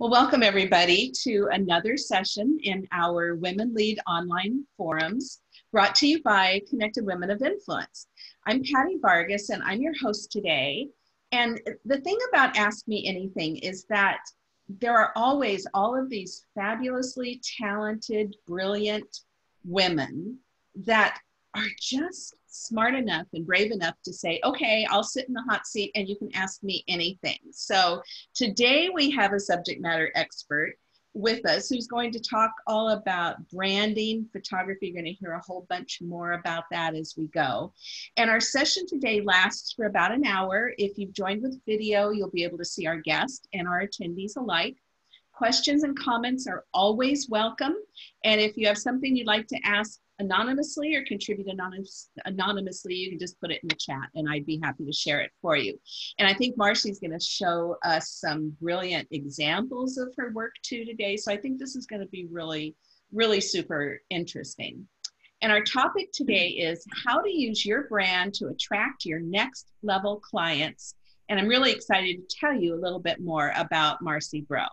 Well, welcome everybody to another session in our Women Lead online forums brought to you by Connected Women of Influence. I'm Patty Vargas and I'm your host today. And the thing about Ask Me Anything is that there are always all of these fabulously talented, brilliant women that are just smart enough and brave enough to say, okay, I'll sit in the hot seat and you can ask me anything. So today we have a subject matter expert with us who's going to talk all about branding, photography. You're going to hear a whole bunch more about that as we go. And our session today lasts for about an hour. If you've joined with video, you'll be able to see our guest and our attendees alike. Questions and comments are always welcome. And if you have something you'd like to ask anonymously or contribute anonymous, anonymously, you can just put it in the chat and I'd be happy to share it for you. And I think Marcy's going to show us some brilliant examples of her work too today. So I think this is going to be really, really super interesting. And our topic today is how to use your brand to attract your next level clients. And I'm really excited to tell you a little bit more about Marcy Browe.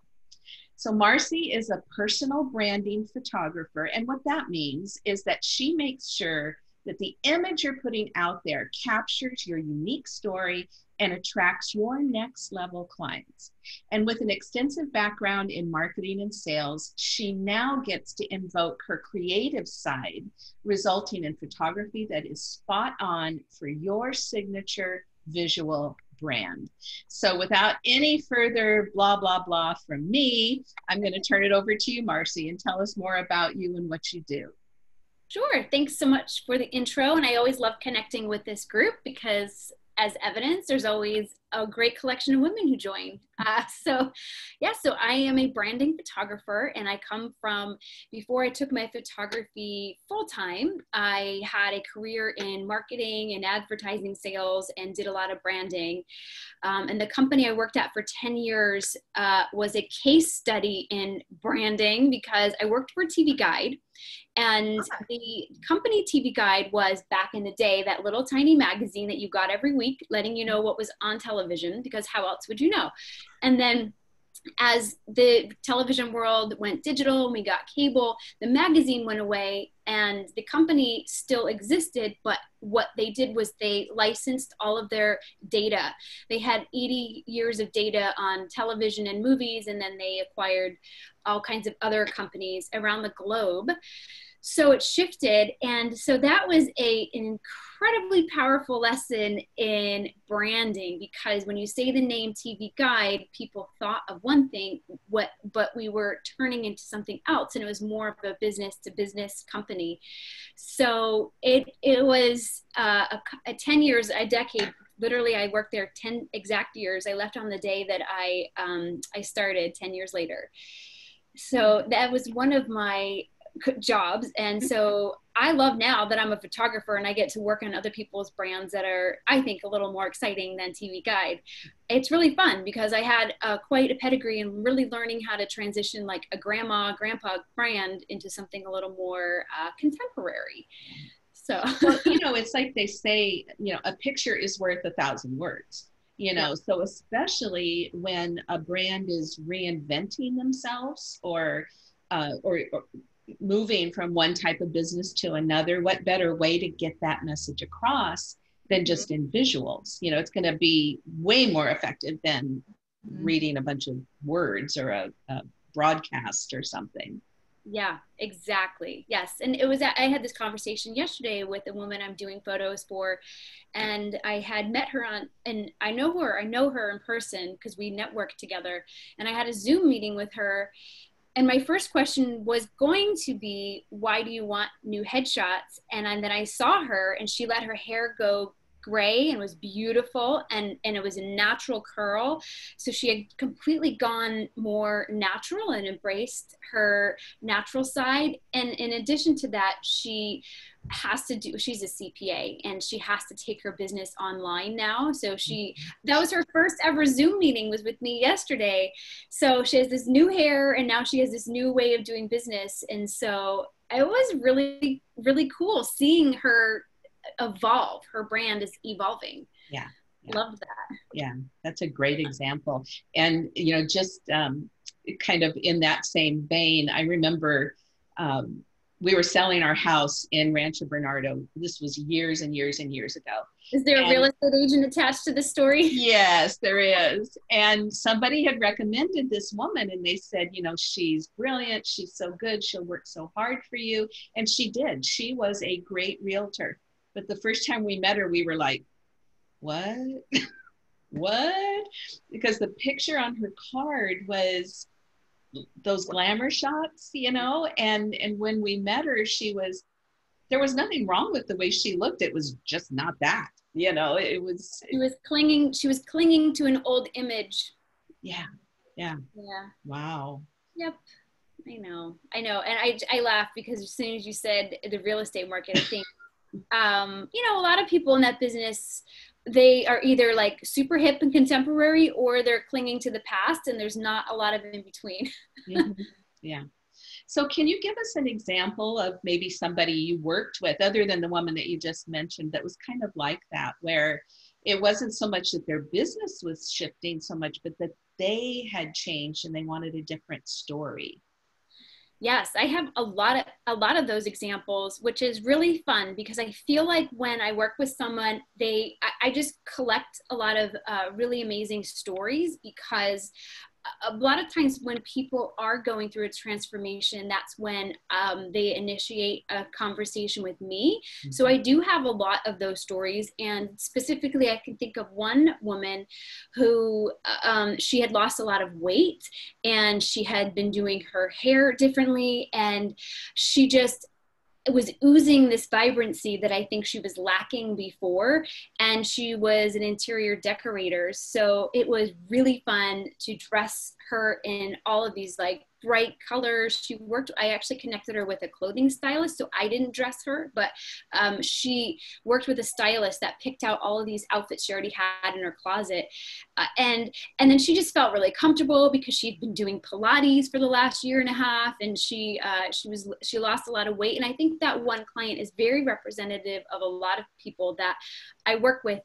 So Marcy is a personal branding photographer. And what that means is that she makes sure that the image you're putting out there captures your unique story and attracts your next level clients. And with an extensive background in marketing and sales, she now gets to invoke her creative side, resulting in photography that is spot on for your signature visual brand. So without any further blah, blah, blah from me, I'm going to turn it over to you, Marcy, and tell us more about you and what you do. Sure. Thanks so much for the intro. And I always love connecting with this group because as evidence, there's always a great collection of women who join. Uh, so, yeah, so I am a branding photographer, and I come from before I took my photography full time, I had a career in marketing and advertising sales and did a lot of branding. Um, and the company I worked at for 10 years uh, was a case study in branding because I worked for TV Guide. And the company TV Guide was back in the day that little tiny magazine that you got every week, letting you know what was on television, because how else would you know? And then as the television world went digital and we got cable, the magazine went away and the company still existed, but what they did was they licensed all of their data. They had 80 years of data on television and movies, and then they acquired all kinds of other companies around the globe so it shifted and so that was a, an incredibly powerful lesson in branding because when you say the name tv guide people thought of one thing what but we were turning into something else and it was more of a business to business company. So it it was uh, a, a 10 years a decade literally i worked there 10 exact years. I left on the day that i um, i started 10 years later. So that was one of my jobs. And so i love now that i'm a photographer and i get to work on other people's brands that are i think a little more exciting than tv guide. It's really fun because i had uh, quite a pedigree in really learning how to transition like a grandma grandpa brand into something a little more uh, contemporary. So well, you know it's like they say you know a picture is worth a thousand words you know? Yeah. so especially when a brand is reinventing themselves or uh, or, or, moving from one type of business to another, what better way to get that message across than just in visuals? You know, it's going to be way more effective than mm-hmm. reading a bunch of words or a, a broadcast or something. Yeah, exactly. Yes. And it was, I had this conversation yesterday with a woman I'm doing photos for, and I had met her on, and I know her, I know her in person because we networked together. And I had a Zoom meeting with her, and my first question was going to be why do you want new headshots? And, then i saw her and she let her hair go gray and was beautiful and and it was a natural curl. So she had completely gone more natural and embraced her natural side. And in addition to that she has to do she's a cpa and she has to take her business online now. So she that was her first ever zoom meeting was with me yesterday. So she has this new hair and now she has this new way of doing business. And so it was really really cool seeing her evolve. Her brand is evolving. Yeah, yeah. love that. Yeah. That's a great example. And you know just um, kind of in that same vein, I remember um, we were selling our house in Rancho Bernardo. This was years and years and years ago. Is there and, a real estate agent attached to the story? Yes, there is. And somebody had recommended this woman, and they said, you know, she's brilliant. She's so good. She'll work so hard for you. And she did. She was a great realtor. But the first time we met her, we were like, what? what? Because the picture on her card was those glamour shots, you know, and and when we met her, she was there was nothing wrong with the way she looked. It was just not that, you know. It was. She was clinging. She was clinging to an old image. Yeah. Yeah. Yeah. Wow. Yep. I know. I know. And I I laugh because as soon as you said the real estate market, I think um, you know, a lot of people in that business they are either like super hip and contemporary or they're clinging to the past and there's not a lot of in between. Mm-hmm. yeah. So can you give us an example of maybe somebody you worked with other than the woman that you just mentioned that was kind of like that where it wasn't so much that their business was shifting so much but that they had changed and they wanted a different story Yes, I have a lot of a lot of those examples, which is really fun because I feel like when I work with someone, they I, I just collect a lot of uh, really amazing stories because a lot of times when people are going through a transformation that's when um, they initiate a conversation with me mm-hmm. so i do have a lot of those stories and specifically i can think of one woman who um, she had lost a lot of weight and she had been doing her hair differently and she just was oozing this vibrancy that I think she was lacking before. And she was an interior decorator. So it was really fun to dress her in all of these like bright colors. She worked, I actually connected her with a clothing stylist, so I didn't dress her, but um, she worked with a stylist that picked out all of these outfits she already had in her closet. Uh, and, and then she just felt really comfortable because she'd been doing Pilates for the last year and a half and she, uh, she was, she lost a lot of weight. And I think that one client is very representative of a lot of people that I work with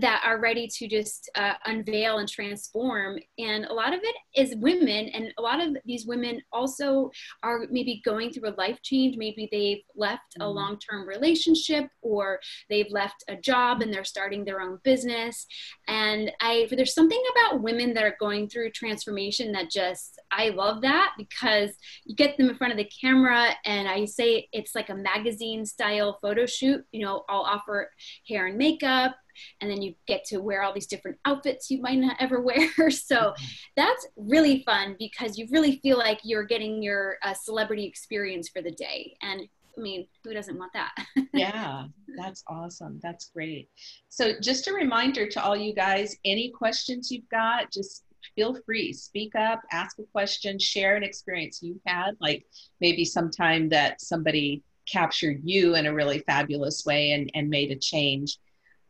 that are ready to just uh, unveil and transform. And a lot of it is women, and a lot of these women also are maybe going through a life change. Maybe they've left a mm-hmm. long term relationship or they've left a job and they're starting their own business. And I, there's something about women that are going through transformation that just, I love that because you get them in front of the camera, and I say it's like a magazine style photo shoot. You know, I'll offer hair and makeup and then you get to wear all these different outfits you might not ever wear so that's really fun because you really feel like you're getting your uh, celebrity experience for the day and I mean, who doesn't want that? yeah, that's awesome. That's great. So, just a reminder to all you guys any questions you've got, just feel free, speak up, ask a question, share an experience you've had, like maybe sometime that somebody captured you in a really fabulous way and, and made a change.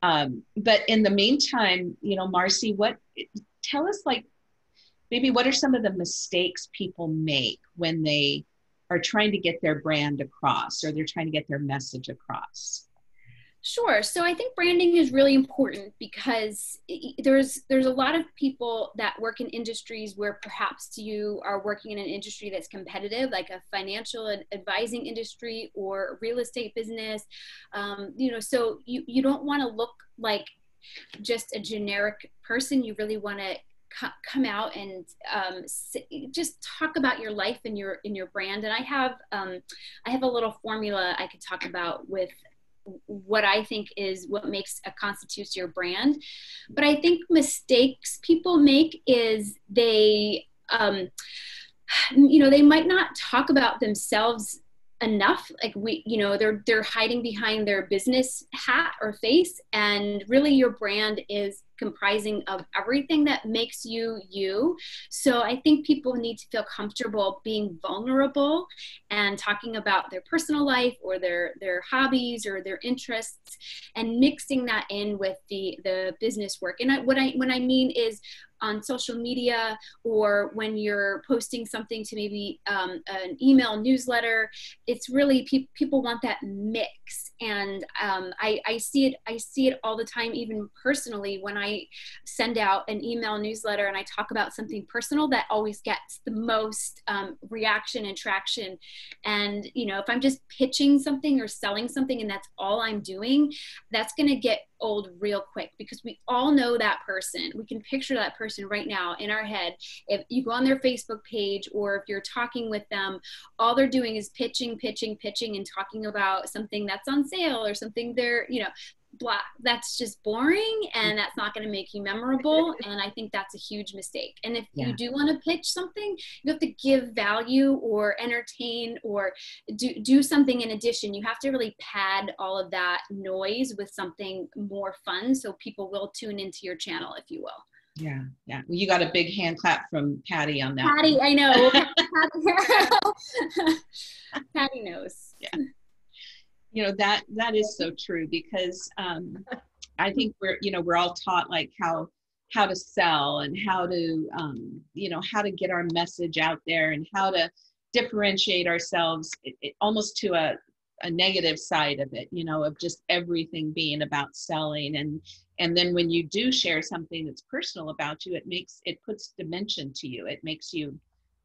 Um, but in the meantime, you know, Marcy, what tell us like maybe what are some of the mistakes people make when they are trying to get their brand across or they're trying to get their message across? Sure. So I think branding is really important because there's there's a lot of people that work in industries where perhaps you are working in an industry that's competitive, like a financial advising industry or real estate business. Um, you know, so you you don't want to look like just a generic person. You really want to come out and um, just talk about your life and your in your brand and i have um, i have a little formula i could talk about with what I think is what makes a constitutes your brand. But I think mistakes people make is they, um, you know, they might not talk about themselves enough like we you know they're they're hiding behind their business hat or face and really your brand is comprising of everything that makes you you. So i think people need to feel comfortable being vulnerable and talking about their personal life or their their hobbies or their interests and mixing that in with the the business work. And I, what i what i mean is on social media or when you're posting something to maybe um, an email newsletter it's really pe- people want that mix. And um, I, I see it i see it all the time even personally when i Send out an email newsletter and I talk about something personal, that always gets the most um, reaction and traction. And, you know, if I'm just pitching something or selling something and that's all I'm doing, that's going to get old real quick because we all know that person. We can picture that person right now in our head. If you go on their Facebook page or if you're talking with them, all they're doing is pitching, pitching, pitching, and talking about something that's on sale or something they're, you know, blah that's just boring and that's not going to make you memorable and i think that's a huge mistake and if yeah. you do want to pitch something you have to give value or entertain or do, do something in addition you have to really pad all of that noise with something more fun so people will tune into your channel if you will yeah, yeah. Well, you got a big hand clap from Patty on that. Patty, one. I know. Patty knows. Yeah you know that that is so true because um, I think we're you know we're all taught like how how to sell and how to um, you know how to get our message out there and how to differentiate ourselves it, it, almost to a, a negative side of it you know of just everything being about selling. And and then when you do share something that's personal about you it makes it puts dimension to you. It makes you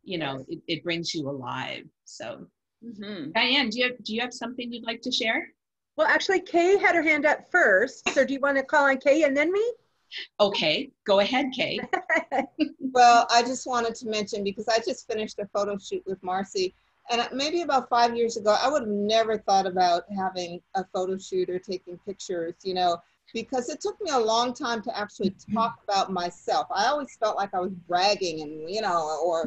you know it, it brings you alive. So Mm-hmm. Diane, do you have, do you have something you'd like to share? Well, actually, Kay had her hand up first. So do you want to call on Kay and then me? Okay, go ahead, Kay. well, I just wanted to mention because I just finished a photo shoot with Marcy, and maybe about five years ago, I would have never thought about having a photo shoot or taking pictures, you know, because it took me a long time to actually talk about myself. I always felt like I was bragging and, you know, or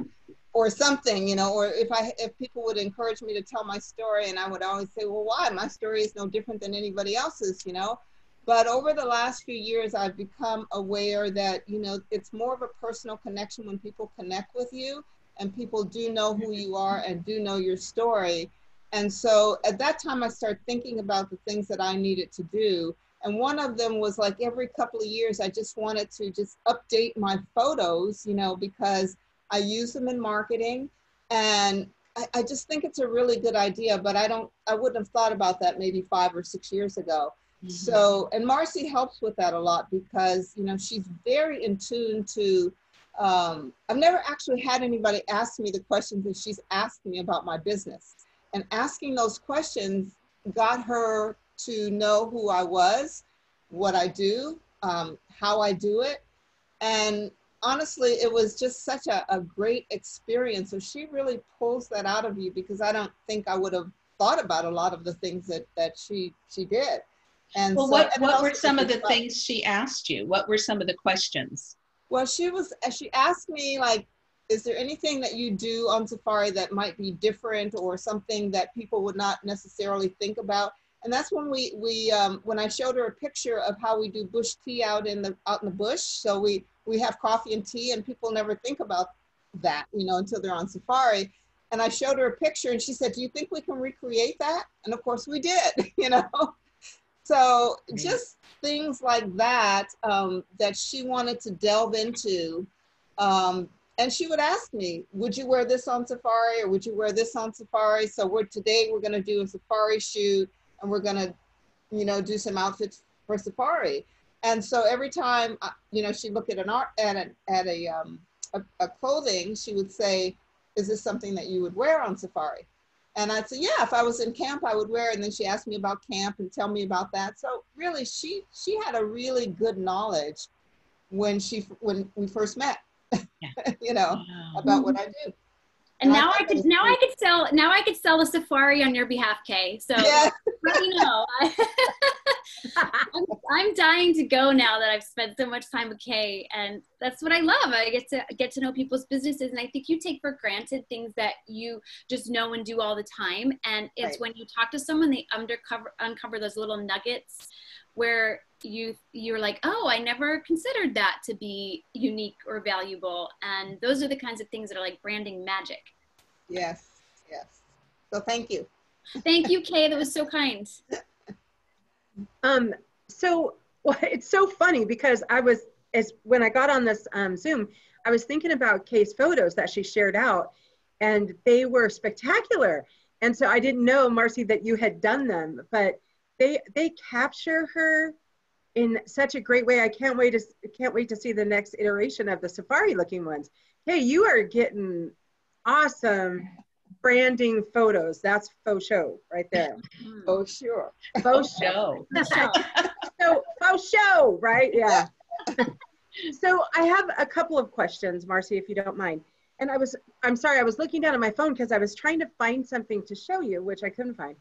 or something, you know, or if I if people would encourage me to tell my story, and I would always say, well, why? My story is no different than anybody else's, you know. But over the last few years, I've become aware that you know it's more of a personal connection when people connect with you, and people do know who you are and do know your story. And so at that time, I started thinking about the things that I needed to do. And one of them was like every couple of years, I just wanted to just update my photos, you know, because I use them in marketing and I, I, just think it's a really good idea, but I don't, I wouldn't have thought about that maybe five or six years ago. Mm-hmm. So, and Marcy helps with that a lot because, you know, she's very in tune to, um, I've never actually had anybody ask me the questions that she's asked me about my business. And asking those questions got her to know who I was, what I do, um, how I do it. And honestly, it was just such a, a great experience. So she really pulls that out of you because I don't think I would have thought about a lot of the things that, that she, she did. And well, so, what, what were some of the things she asked you? What were some of the questions? Well, she was, uh, she asked me like, is there anything that you do on Safari that might be different or something that people would not necessarily think about? And that's when we, we um, when I showed her a picture of how we do bush tea out in the out in the bush. So we we have coffee and tea and people never think about that, you know, until they're on safari. And I showed her a picture and she said, do you think we can recreate that? And of course we did, you know. So just things like that um, that she wanted to delve into. Um, and she would ask me, would you wear this on safari or would you wear this on safari? So we're today we're gonna do a safari shoot and we're gonna, you know, do some outfits for safari. And so every time, uh, you know, she'd look at an art at a, at a, um, a, a clothing, she would say, "Is this something that you would wear on safari?" And I'd say, "Yeah, if I was in camp, I would wear." It. And then she asked me about camp and tell me about that. So really, she she had a really good knowledge when she when we first met. Yeah. you know about what I do. And now I could now I could sell now I could sell the safari on your behalf, Kay. So yeah. let me know. I'm, I'm dying to go now that I've spent so much time with Kay, and that's what I love. I get to get to know people's businesses, and I think you take for granted things that you just know and do all the time. And it's right. when you talk to someone, they undercover uncover those little nuggets where you you're like oh i never considered that to be unique or valuable. And those are the kinds of things that are like branding magic. Yes yes. So thank you. Thank you kay. That was so kind. Um so well, it's so funny because i was as when i got on this um, zoom i was thinking about kay's photos that she shared out and they were spectacular. And so i didn't know marcy that you had done them but they they capture her in such a great way. I can't wait to can't wait to see the next iteration of the safari looking ones. Hey, you are getting awesome branding photos. That's faux show right there. Oh, sure. Faux show. so faux show, right? Yeah. so I have a couple of questions, Marcy, if you don't mind. And I was, I'm sorry, I was looking down at my phone because I was trying to find something to show you, which I couldn't find.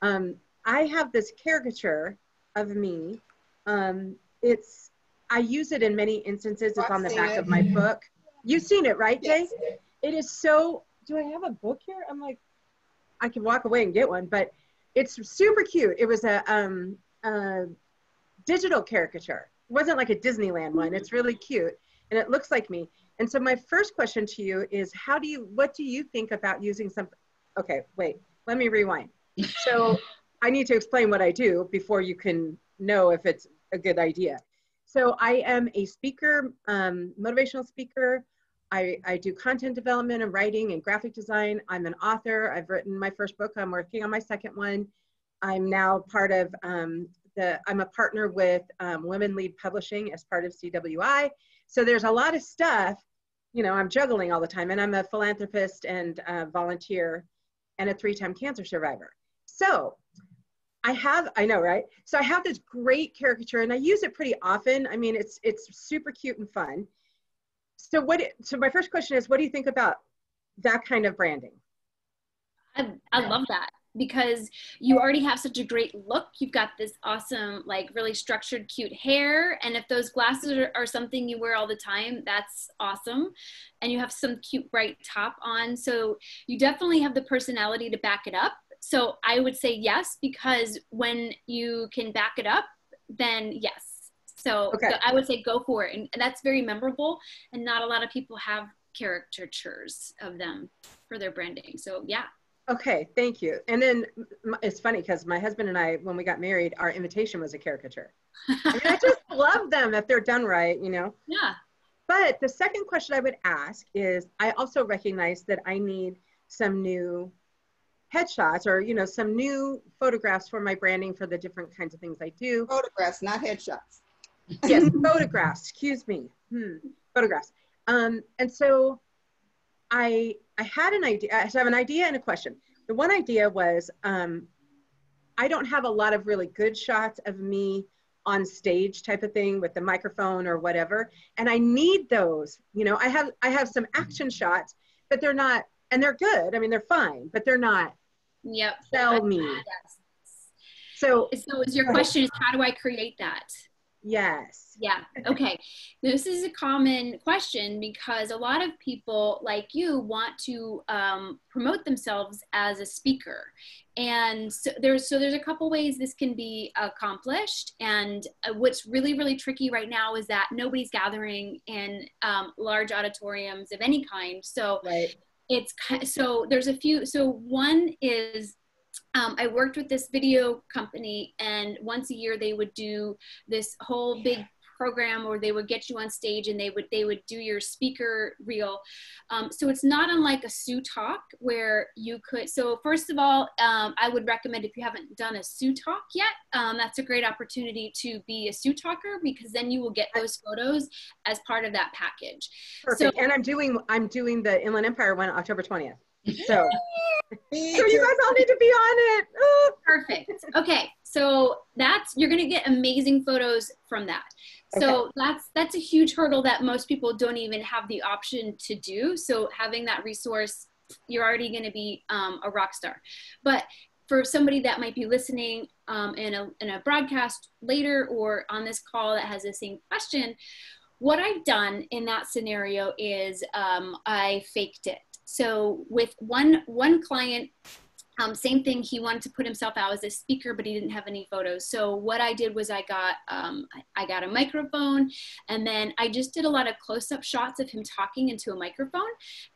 Um, I have this caricature of me. Um, it's, I use it in many instances. It's I've on the back it. of my book. You've seen it, right, Jay? Yes. It is so, do I have a book here? I'm like, I can walk away and get one, but it's super cute. It was a, um, a digital caricature. It wasn't like a Disneyland one. It's really cute and it looks like me. And so my first question to you is how do you, what do you think about using some, okay, wait, let me rewind. So I need to explain what I do before you can know if it's a good idea. So I am a speaker, um, motivational speaker. I, I do content development and writing and graphic design. I'm an author. I've written my first book. I'm working on my second one. I'm now part of um, the, I'm a partner with um, Women Lead Publishing as part of CWI. So there's a lot of stuff, you know, I'm juggling all the time and I'm a philanthropist and uh, volunteer and a three-time cancer survivor. So I have, I know, right? So I have this great caricature and I use it pretty often. I mean, it's, it's super cute and fun. So what, so my first question is, what do you think about that kind of branding? I, I love that because you already have such a great look. You've got this awesome, like really structured, cute hair. And if those glasses are, are, something you wear all the time, that's awesome. And you have some cute, bright top on. So you definitely have the personality to back it up. So I would say yes, because when you can back it up, then yes. So, Okay. so I would say go for it. And that's very memorable. And not a lot of people have caricatures of them for their branding. So yeah. Okay, thank you. And then it's funny because my husband and I, when we got married, our invitation was a caricature. I mean, I just love them if they're done right, you know. yeah. But the second question I would ask is I also recognize that I need some new headshots or, you know, some new photographs for my branding for the different kinds of things I do. Photographs, not headshots. yes, photographs. Excuse me. Hmm, photographs. Um, and so I I had an idea. I have an idea and a question. The one idea was um, I don't have a lot of really good shots of me on stage type of thing with the microphone or whatever, and I need those. You know, I have I have some action shots, but they're not, and they're good. I mean, they're fine, but they're not Yep. sell me. Yes. So So is your question is how do I create that? yes, Yeah. Okay. This is a common question because a lot of people like you want to um, promote themselves as a speaker, and so there's so there's a couple ways this can be accomplished. And uh, what's really really tricky right now is that nobody's gathering in um, large auditoriums of any kind. So right. It's so there's a few so one is um, i worked with this video company and once a year they would do this whole big program or they would get you on stage and they would they would do your speaker reel um, so it's not unlike a sue talk where you could so first of all um, i would recommend if you haven't done a sue talk yet um, that's a great opportunity to be a sue talker because then you will get those photos as part of that package Perfect. and I'm doing I'm doing the Inland Empire one October 20th. So So you guys all need to be on it. Oh. Perfect. Okay, so that's you're gonna get amazing photos from that. So that's that's a huge hurdle that most people don't even have the option to do. So having that resource, you're already gonna be um, a rock star. But for somebody that might be listening um, in a in a broadcast later or on this call that has the same question, what I've done in that scenario is um, I faked it. So with one one client, um, same thing. He wanted to put himself out as a speaker, but he didn't have any photos. So what I did was I got um, I got a microphone, and then I just did a lot of close-up shots of him talking into a microphone,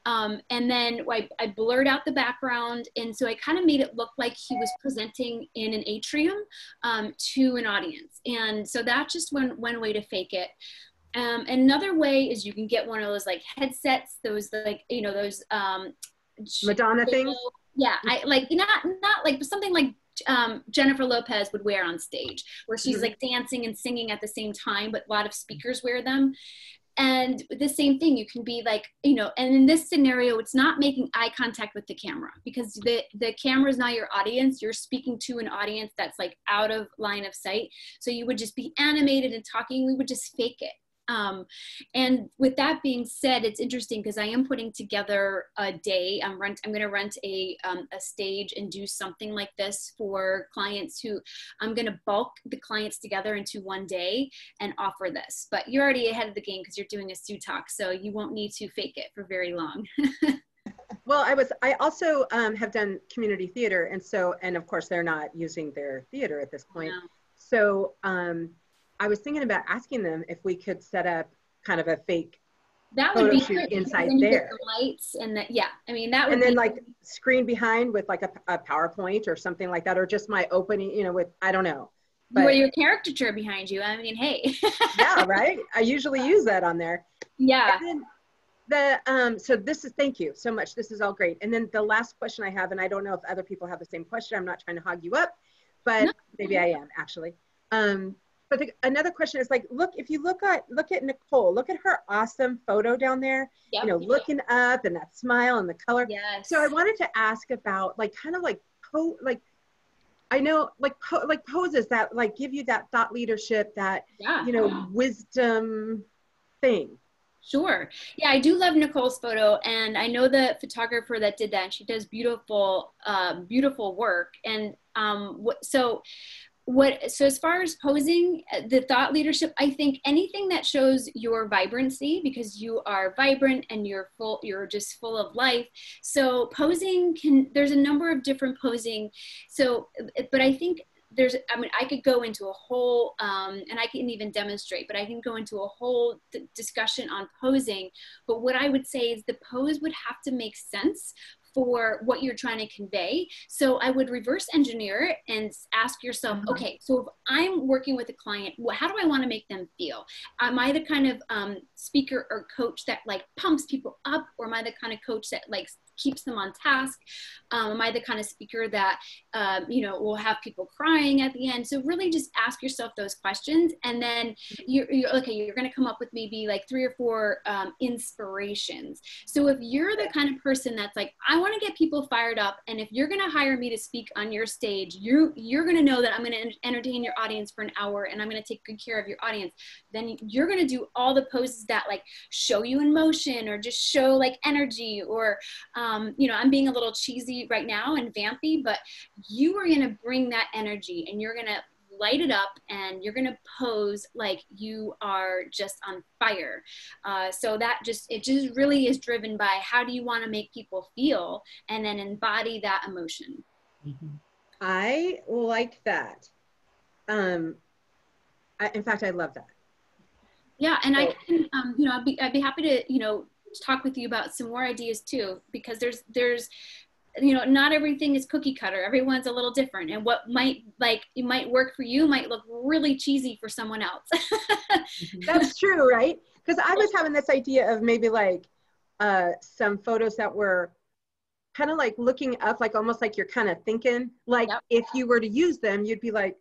um, and then I, I blurred out the background, and so I kind of made it look like he was presenting in an atrium um, to an audience. And so that's just one one way to fake it. Um, another way is you can get one of those like headsets, those like you know those um, Madonna things. Yeah, I like not not like something like um, Jennifer Lopez would wear on stage, where she's Mhm. like dancing and singing at the same time, but a lot of speakers wear them. And the same thing, you can be like, you know, and in this scenario, it's not making eye contact with the camera because the, the camera is not your audience. You're speaking to an audience that's like out of line of sight. So you would just be animated and talking. We would just fake it. Um, and with that being said, it's interesting because I am putting together a day. I'm rent. I'm going to rent a um, a stage and do something like this for clients who I'm going to bulk the clients together into one day and offer this. But you're already ahead of the game because you're doing a Sue talk, so you won't need to fake it for very long. Well, I was, I also um, have done community theater. And so, and of course, they're not using their theater at this point. No. So um, I was thinking about asking them if we could set up kind of a fake, That would be shoot inside there. The lights and the yeah. I mean that would and then like screen behind with like a, a PowerPoint or something like that, or just my opening, you know, with, I don't know. where But your caricature behind you. I mean, hey. yeah, right. I usually use that on there. yeah. And then the um so this is thank you so much this is all great and then the last question i have and i don't know if other people have the same question i'm not trying to hog you up but No. maybe i am actually um but the, another question is like look if you look at look at nicole look at her awesome photo down there Yep. you know looking up and that smile and the color Yes. so i wanted to ask about like kind of like po like i know like po- like poses that like give you that thought leadership that yeah. you know wisdom thing Sure. Yeah, I do love Nicole's photo, and I know the photographer that did that. And she does beautiful, uh, beautiful work. And um, what, so, what? So as far as posing, uh, the thought leadership, I think anything that shows your vibrancy, because you are vibrant and you're full, you're just full of life. So posing can. There's a number of different posing. So, but I think there's i mean i could go into a whole um, and i can even demonstrate but i can go into a whole discussion on posing but what i would say is the pose would have to make sense for what you're trying to convey so i would reverse engineer and ask yourself Mhm. okay so if i'm working with a client how do i want to make them feel am i the kind of um, speaker or coach that like pumps people up or am i the kind of coach that like keeps them on task. Um, am i the kind of speaker that um, you know will have people crying at the end? So really just ask yourself those questions and then you're, you're okay you're going to come up with maybe like three or four um, inspirations. So if you're the kind of person that's like i want to get people fired up and if you're going to hire me to speak on your stage you you're going to know that i'm going to entertain your audience for an hour and i'm going to take good care of your audience then you're going to do all the poses that like show you in motion or just show like energy or um, you know i'm being a little cheesy right now and vampy but you are going to bring that energy and you're going to light it up and you're going to pose like you are just on fire uh, so that just it just really is driven by how do you want to make people feel and then embody that emotion I like that. Um, I, in fact, I love that. yeah and i can um, you know I'd be, I'd be happy to you know talk with you about some more ideas too because there's there's you know not everything is cookie cutter everyone's a little different and what might like it might work for you might look really cheesy for someone else That's true, right? Because I was having this idea of maybe like uh, some photos that were kind of like looking up, like almost like you're kind of thinking, like Yep. if you were to use them, you'd be like,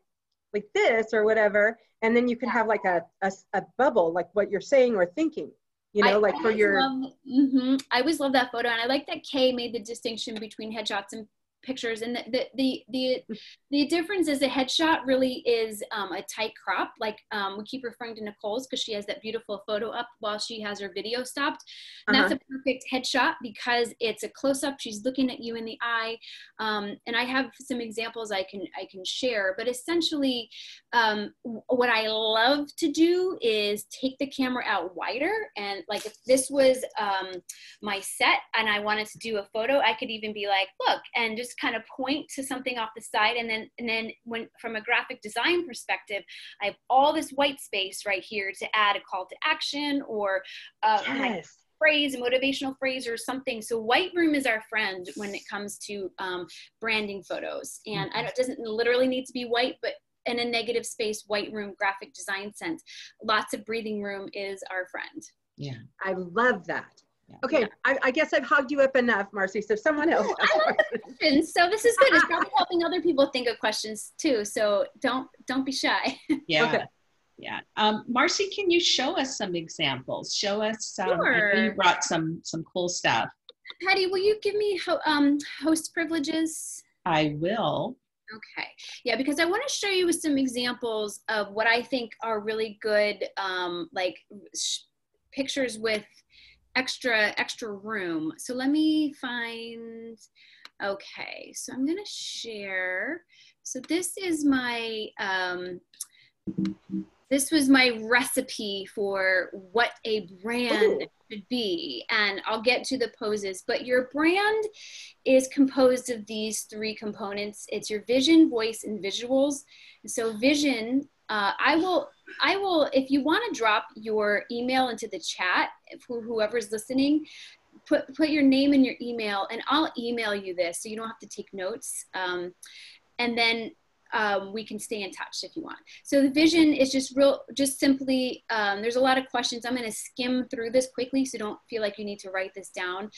like this or whatever, and then you could have like a, a a bubble, like what you're saying or thinking, you know, I like for your. love, hmm I always love that photo, and I like that Kay made the distinction between headshots and pictures. And the the the the, the difference is a headshot really is um, a tight crop. Like um, we keep referring to Nicole's because she has that beautiful photo up while she has her video stopped. And Uh-huh. That's a perfect headshot because it's a close up. She's looking at you in the eye, um, and I have some examples I can I can share. But essentially, um, what I love to do is take the camera out wider. And like if this was um, my set and I wanted to do a photo, I could even be like, look, and just kind of point to something off the side. And then, and then when from a graphic design perspective, I have all this white space right here to add a call to action or uh, Yes. phrase, a motivational phrase or something. So white room is our friend when it comes to um, branding photos. And I don't, it doesn't literally need to be white, but in a negative space, white room graphic design sense, lots of breathing room is our friend. Yeah. I love that. Okay, I, I guess I've hugged you up enough, Marcy. So someone else. has questions. questions. So this is good. It's probably helping other people think of questions too. So don't don't be shy. Yeah. Okay. Yeah. Um, Marcy, can you show us some examples? Show us. Um, I know Sure. You brought some some cool stuff. Patty, will you give me ho- um, host privileges? I will. Okay. Yeah, because I want to show you some examples of what I think are really good, um, like sh- pictures with extra extra room. So let me find. Okay, so I'm gonna share. So this is my. Um, this was my recipe for what a brand Ooh. should be, and I'll get to the poses. But your brand is composed of these three components. It's your vision, voice, and visuals. And so vision, uh, I will, I will, if you want to drop your email into the chat for whoever's listening, put put your name and your email, and I'll email you this so you don't have to take notes. Um, and then um, we can stay in touch if you want. So the vision is just real, just simply, um, there's a lot of questions. I'm going to skim through this quickly, so don't feel like you need to write this down.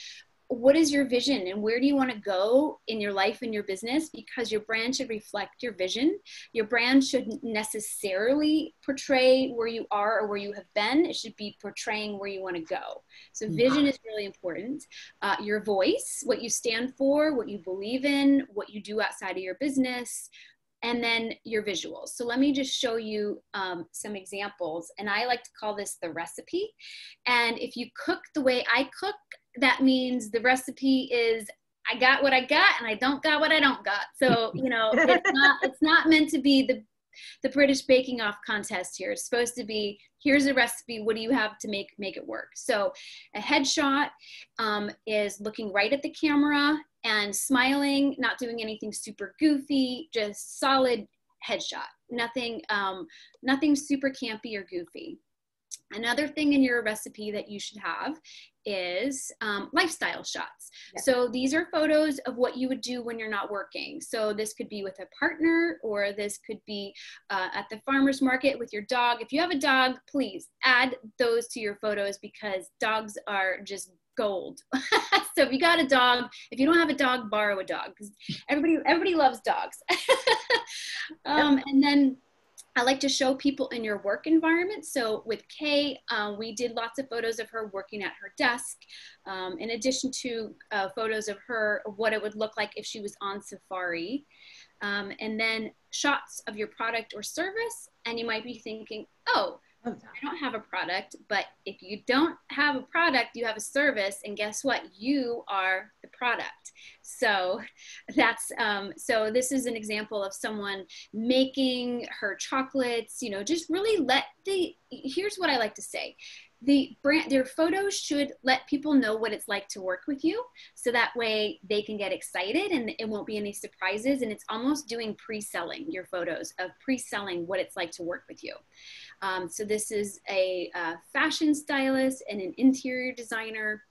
What is your vision and where do you want to go in your life and your business? Because your brand should reflect your vision. Your brand shouldn't necessarily portray where you are or where you have been. It should be portraying where you want to go. So vision is really important. Uh, your voice, what you stand for, what you believe in, what you do outside of your business, and then your visuals. So let me just show you um, some examples. And I like to call this the recipe. And if you cook the way I cook, that means the recipe is I got what I got and I don't got what I don't got. So, you know, it's not it's not meant to be the the British baking off contest here. It's supposed to be here's a recipe, what do you have to make make it work? So, a headshot um, is looking right at the camera and smiling, not doing anything super goofy, just solid headshot. Nothing, um, nothing super campy or goofy. Another thing in your recipe that you should have is um, lifestyle shots. Yeah. So these are photos of what you would do when you're not working. So this could be with a partner, or this could be uh, at the farmer's market with your dog. If you have a dog, please add those to your photos because dogs are just gold. so if you got a dog, if you don't have a dog, borrow a dog because everybody everybody loves dogs. um, And then I like to show people in your work environment. So with Kay, uh, we did lots of photos of her working at her desk, um, in addition to uh, photos of her, what it would look like if she was on safari. Um, and then shots of your product or service. And you might be thinking, oh, I don't have a product, but if you don't have a product, you have a service, and guess what? You are the product. So that's um, so. This is an example of someone making her chocolates. You know, just really let the. Here's what I like to say: the brand, their photos should let people know what it's like to work with you, so that way they can get excited and it won't be any surprises. And it's almost doing pre-selling your photos of pre-selling what it's like to work with you. Um, so this is a uh, fashion stylist and an interior designer.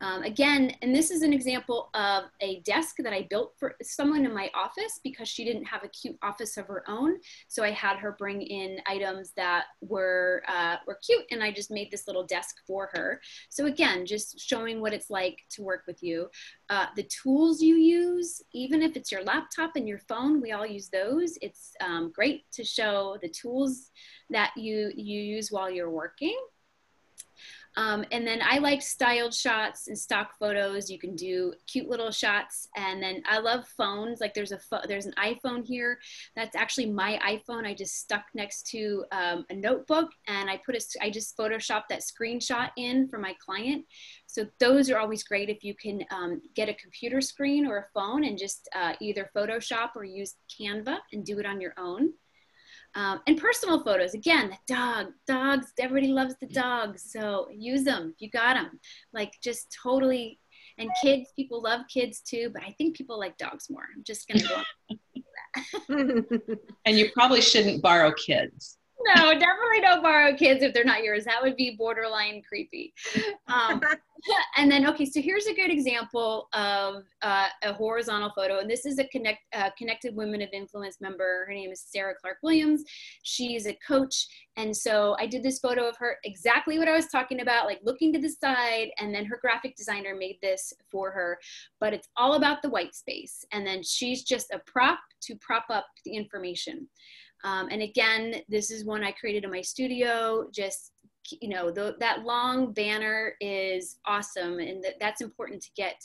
Um, again, and this is an example of a desk that I built for someone in my office because she didn't have a cute office of her own. So I had her bring in items that were uh, were cute, and I just made this little desk for her. So again, just showing what it's like to work with you. Uh, the tools you use, even if it's your laptop and your phone, we all use those. It's um, great to show the tools that you you use while you're working. Um, and then I like styled shots and stock photos. You can do cute little shots. And then I love phones. Like there's a there's an iPhone here. That's actually my iPhone. I just stuck next to um, a notebook and I put a I just photoshopped that screenshot in for my client. So those are always great if you can um, get a computer screen or a phone and just uh, either Photoshop or use Canva and do it on your own. Um, and personal photos, again, the dog, dogs, everybody loves the dogs. So use them if you got them. Like just totally, and kids, people love kids too, but I think people like dogs more. I'm just going to go. And you probably shouldn't borrow kids. No, definitely don't borrow kids if they're not yours. That would be borderline creepy. Um, and then, okay, so here's a good example of uh, a horizontal photo. And this is a connect, uh, Connected Women of Influence member. Her name is Sarah Clark Williams. She's a coach. And so I did this photo of her, exactly what I was talking about, like looking to the side. And then her graphic designer made this for her. But it's all about the white space. And then she's just a prop to prop up the information. Um, and again, this is one I created in my studio. Just, you know, the, that long banner is awesome and th that's important to get.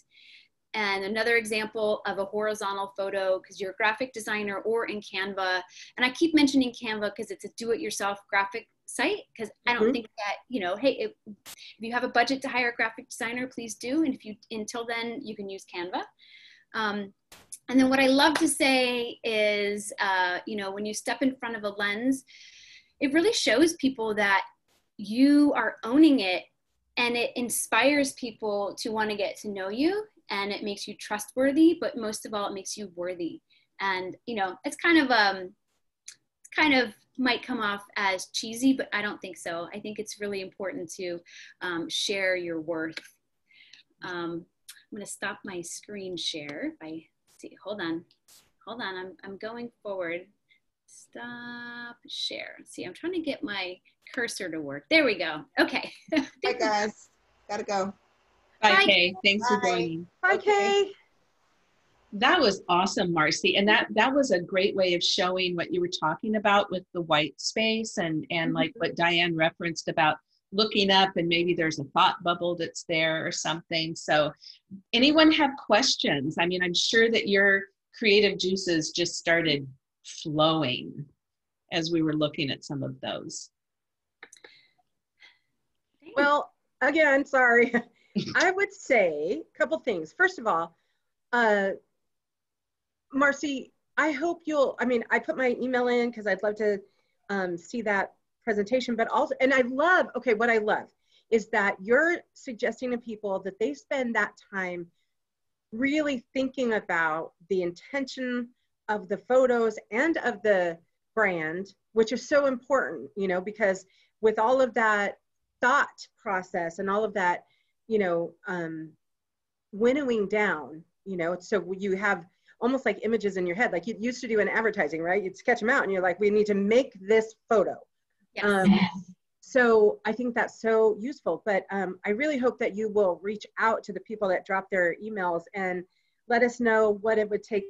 And another example of a horizontal photo, because you're a graphic designer or in Canva, and I keep mentioning Canva because it's a do-it-yourself graphic site, because I don't mm -hmm. think that, you know, hey, if, if you have a budget to hire a graphic designer, please do. And if you, until then, you can use Canva. Um, and then what I love to say is, uh, you know, when you step in front of a lens, it really shows people that you are owning it and it inspires people to want to get to know you and it makes you trustworthy, but most of all, it makes you worthy. And, you know, it's kind of, um, it's kind of might come off as cheesy, but I don't think so. I think it's really important to um, share your worth. Um, I'm going to stop my screen share. If I see, hold on, hold on. I'm, I'm going forward. Stop share. See, I'm trying to get my cursor to work. There we go. Okay. Bye guys. Gotta go. Bye, Bye. Kay. Thanks Bye. for joining. Bye, okay. Kay. That was awesome, Marcy. And that that was a great way of showing what you were talking about with the white space and and like mm-hmm. what Diane referenced about looking up and maybe there's a thought bubble that's there or something. So, anyone have questions? I mean, I'm sure that your creative juices just started flowing as we were looking at some of those. Well, again, sorry. I would say a couple things. First of all, uh, Marcy, I hope you'll, I mean, I put my email in because I'd love to um, see that presentation, but also, and I love, okay, what I love is that you're suggesting to people that they spend that time really thinking about the intention of the photos and of the brand, which is so important, you know, because with all of that thought process and all of that, you know, um, winnowing down, you know, so you have almost like images in your head, like you used to do in advertising, right? You'd sketch them out and you're like, we need to make this photo. Yes. Um, so I think that's so useful. But um, I really hope that you will reach out to the people that drop their emails and let us know what it would take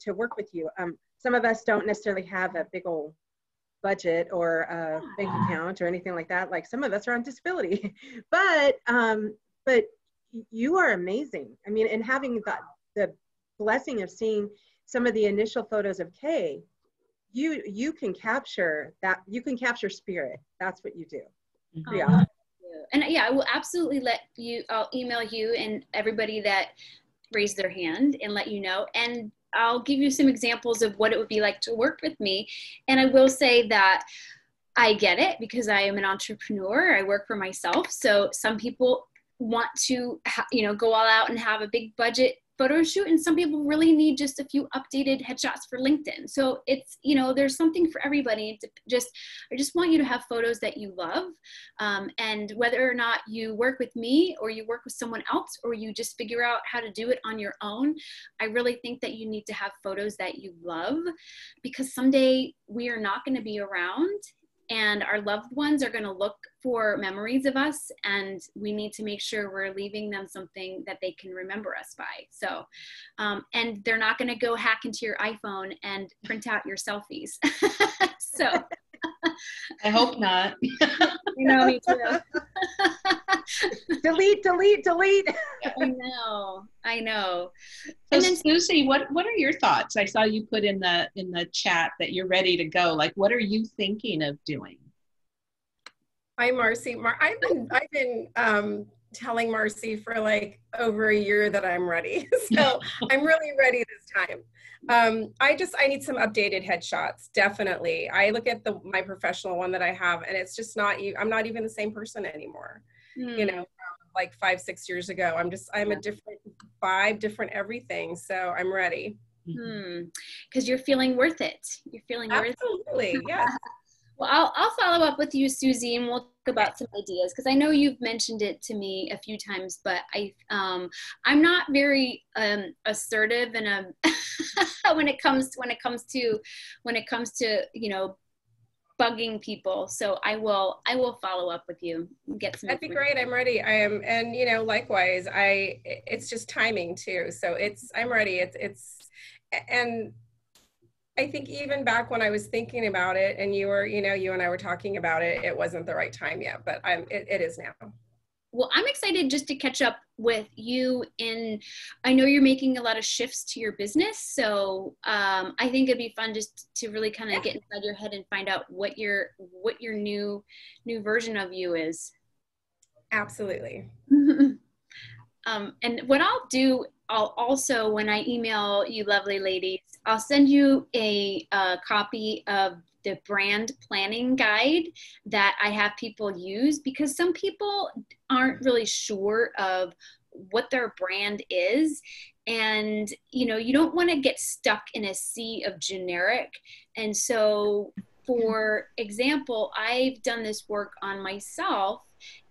to work with you. Um, some of us don't necessarily have a big old budget or a bank account or anything like that. Like some of us are on disability, but um, but you are amazing. I mean, and having got the blessing of seeing some of the initial photos of Kay, you you can capture that you can capture spirit. That's what you do. Mm-hmm. yeah. And yeah i will absolutely let you i'll email you and everybody that raised their hand and let you know. And i'll give you some examples of what it would be like to work with me. And i will say that i get it because i am an entrepreneur. I work for myself. So some people want to ha- you know go all out and have a big budget photo shoot and some people really need just a few updated headshots for linkedin. So it's you know there's something for everybody. To just i just want you to have photos that you love um, and whether or not you work with me or you work with someone else or you just figure out how to do it on your own i really think that you need to have photos that you love because someday we are not going to be around and our loved ones are going to look for memories of us and we need to make sure we're leaving them something that they can remember us by. So um, and they're not going to go hack into your iphone and print out your selfies. So. I hope not. You know me too delete delete delete i know i know so and then susie what what are your thoughts i saw you put in the in the chat that you're ready to go like what are you thinking of doing Hi, Marcy. Mar- I've been I've been um, telling Marcy for like over a year that I'm ready. so I'm really ready this time. Um, I just I need some updated headshots. Definitely. I look at the my professional one that I have, and it's just not. You. I'm not even the same person anymore. Mm. You hmm. know, like five six years ago. I'm just I'm a different vibe, different everything. So I'm ready. Because hmm. you're feeling worth it. You're feeling Absolutely, worth it. Absolutely. Yes. Well, I'll, I'll follow up with you, Susie, and we'll talk about some ideas because I know you've mentioned it to me a few times, but I um, I'm not very um, assertive and um, when it comes when it comes to when it comes to you know bugging people. So I will I will follow up with you. Get some. That'd be great. I'm ready. I am, and you know, likewise, I it's just timing too. So it's I'm ready. It's it's and I think even back when I was thinking about it and you were, you know, you and I were talking about it, it wasn't the right time yet, but I'm, it, it is now. Well, I'm excited just to catch up with you in, I know you're making a lot of shifts to your business. So um, I think it'd be fun just to really kind of yeah. get inside your head and find out what your, what your new, new version of you is. Absolutely. um, and what I'll do I'll also, when I email you lovely ladies, I'll send you a, a, copy of the brand planning guide that I have people use because some people aren't really sure of what their brand is. And you know you don't want to get stuck in a sea of generic. And so for example i've done this work on myself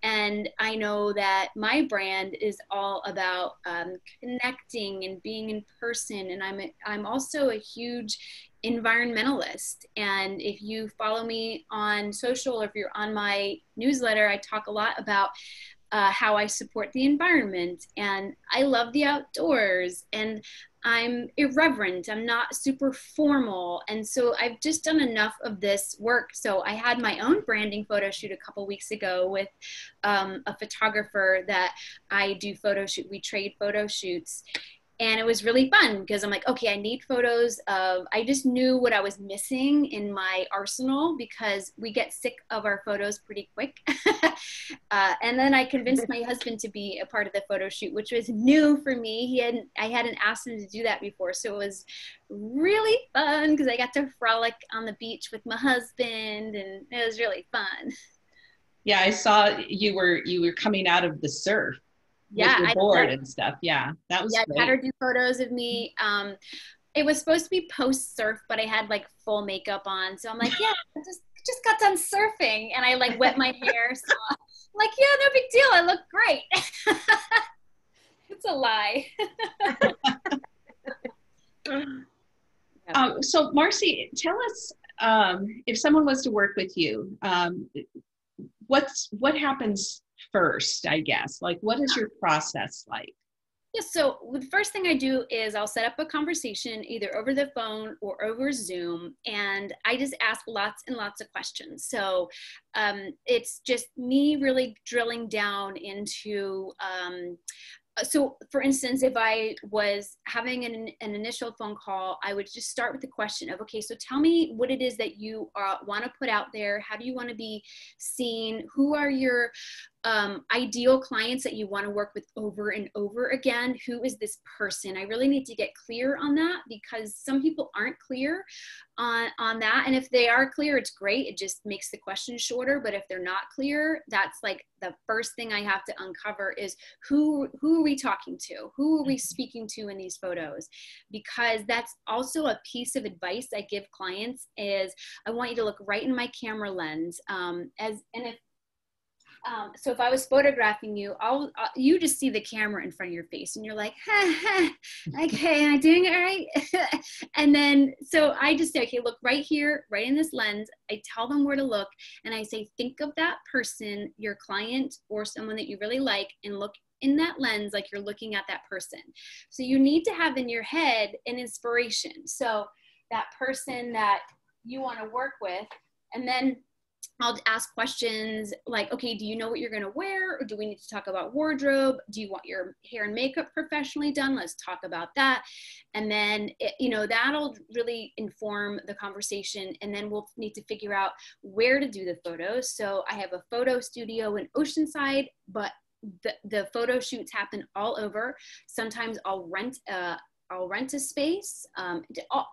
and I know that my brand is all about um, connecting and being in person. And I'm, a, I'm also a huge environmentalist. And if you follow me on social, or if you're on my newsletter, I talk a lot about uh, how I support the environment and I love the outdoors and I'm irreverent. I'm not super formal. And so I've just done enough of this work. So I had my own branding photo shoot a couple weeks ago with um, a photographer that I do photo shoot. We trade photo shoots and it was really fun because I'm like, okay, I need photos of. I just knew what I was missing in my arsenal because we get sick of our photos pretty quick. uh, and then I convinced my husband to be a part of the photo shoot, which was new for me. He hadn't, I hadn't asked him to do that before, so it was really fun because I got to frolic on the beach with my husband, and it was really fun. Yeah, I saw you were you were coming out of the surf yeah, with board and stuff. Yeah, that was. Yeah, great. I had her do photos of me. Um, it was supposed to be post surf, but I had like full makeup on, so I'm like, yeah, I just just got done surfing, and I like wet my hair, so I'm like, yeah, no big deal. I look great. it's a lie. um, so, Marcy, tell us um, if someone was to work with you, um, what's what happens first, I guess? Like, what is your process like? Yeah, so the first thing I do is I'll set up a conversation either over the phone or over Zoom, and I just ask lots and lots of questions. So um, it's just me really drilling down into um, uh, so for instance if i was having an, an initial phone call i would just start with the question of okay so tell me what it is that you uh, want to put out there how do you want to be seen who are your um, ideal clients that you want to work with over and over again who is this person? I really need to get clear on that because some people aren't clear on on that. And if they are clear it's great. It just makes the question shorter. But if they're not clear that's like the first thing i have to uncover is who who are we talking to? Who are we mm-hmm. speaking to in these photos? Because that's also a piece of advice i give clients is i want you to look right in my camera lens um, as and if um, so if I was photographing you, I'll, I'll, you just see the camera in front of your face, and you're like, ha, ha, okay, am I doing it right? and then so I just say, okay, look right here, right in this lens. I tell them where to look, and I say, think of that person, your client, or someone that you really like, and look in that lens like you're looking at that person. So you need to have in your head an inspiration. So that person that you want to work with, and then I'll ask questions like, okay, do you know what you're going to wear? Or do we need to talk about wardrobe? Do you want your hair and makeup professionally done? Let's talk about that. And then, it, you know, that'll really inform the conversation. And then we'll need to figure out where to do the photos. So I have a photo studio in Oceanside, but the, the photo shoots happen all over. Sometimes I'll rent a, I'll rent a space. Um,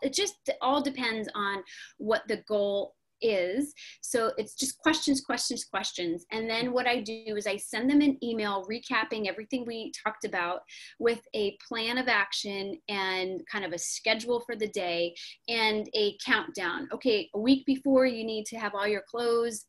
it, just all depends on what the goal is. So it's just questions, questions, questions. And then what I do is I send them an email recapping everything we talked about with a plan of action and kind of a schedule for the day and a countdown. Okay, a week before you need to have all your clothes